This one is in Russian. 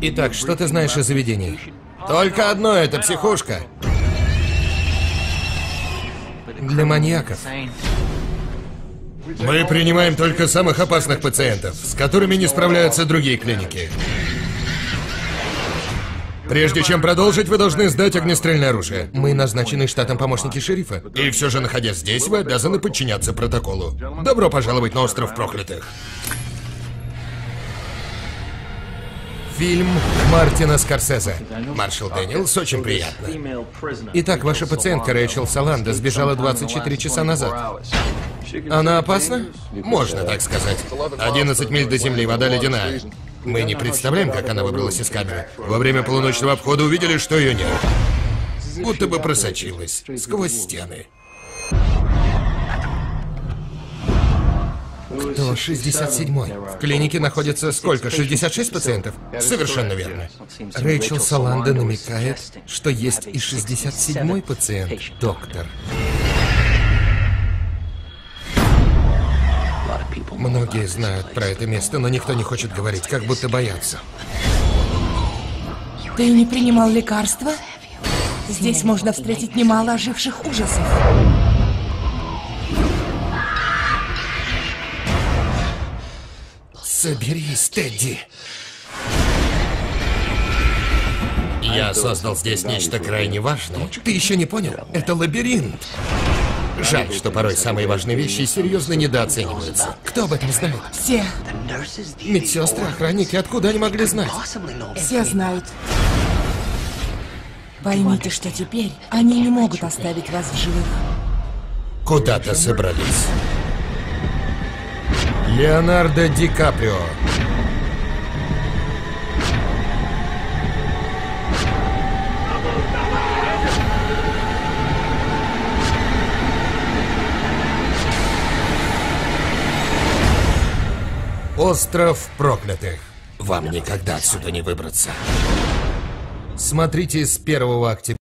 Итак, что ты знаешь о заведении? Только одно, это психушка. Для маньяков. Мы принимаем только самых опасных пациентов, с которыми не справляются другие клиники. Прежде чем продолжить, вы должны сдать огнестрельное оружие. Мы назначены штатом помощники шерифа. И все же, находясь здесь, вы обязаны подчиняться протоколу. Добро пожаловать на остров проклятых. Фильм Мартина Скорсезе. Маршал Дэниелс, очень приятно. Итак, ваша пациентка Рэйчел Саланда сбежала 24 часа назад. Она опасна? Можно так сказать. 11 миль до земли, вода ледяная. Мы не представляем, как она выбралась из камеры. Во время полуночного обхода увидели, что ее нет. Будто бы просочилась сквозь стены. Кто 67-й? В клинике находится сколько? 66 пациентов? Совершенно верно. Рэйчел Саланда намекает, что есть и 67-й пациент, доктор. Многие знают про это место, но никто не хочет говорить, как будто боятся. Ты не принимал лекарства? Здесь можно встретить немало оживших ужасов. Соберись, Тедди. Я создал здесь нечто крайне важное. Ты еще не понял? Это лабиринт. Жаль, что порой самые важные вещи серьезно недооцениваются. Кто об этом знает? Все, Медсестры, охранники, откуда они могли знать? все знают. Поймите, что теперь они не могут оставить вас в живых. Куда-то собрались. Леонардо Ди Каприо. Остров проклятых. Вам никогда отсюда не выбраться. Смотрите с 1 октября.